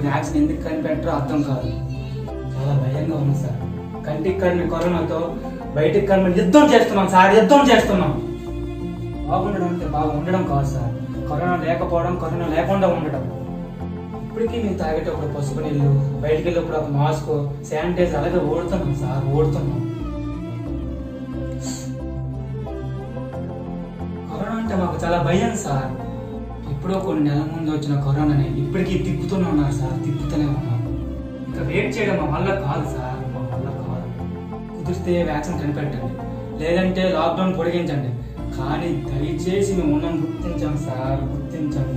Vaccine ఎందుకు కనిపెట్టరో అర్థం కాదు. చాలా భయంగా ఉంది సార్. కంటికి కనిమి కరోనాతో బయటికి కనిమి యుద్ధం చేస్తున్నాం సార్ యుద్ధం చేస్తున్నాం. బాగుండడం అంటే బాగా ఉండడం కాదు సార్. కరోనా లేకపోవడం కరోనా లేకుండా ఉండడం. ఇప్పటికీ మేము తాగేటప్పుడు పసుపు నీళ్ళు బయటికి వెళ్ళినప్పుడు ఒక మాస్క్ శానిటైజర్ అలాగే ఓడుతున్నాం సార్ ఓడుతున్నాం కరోనా అంటే మాకు చాలా భయం సార్. ఎప్పుడో కొన్ని నెలల ముందు వచ్చిన కరోనాని ఇప్పటికీ తిప్పుతూనే ఉన్నారు సార్ తిప్పుతూనే ఉన్నారు. ఇంకా వెయిట్ చేయడం మా వల్ల కాదు సార్ మా వల్ల కాదు. కుదిరితే వ్యాక్సిన్ కనిపెట్టండి లేదంటే లాక్డౌన్ పొడిగించండి. కానీ దయచేసి మేము ఉన్నాం గుర్తించాం సార్ గుర్తించండి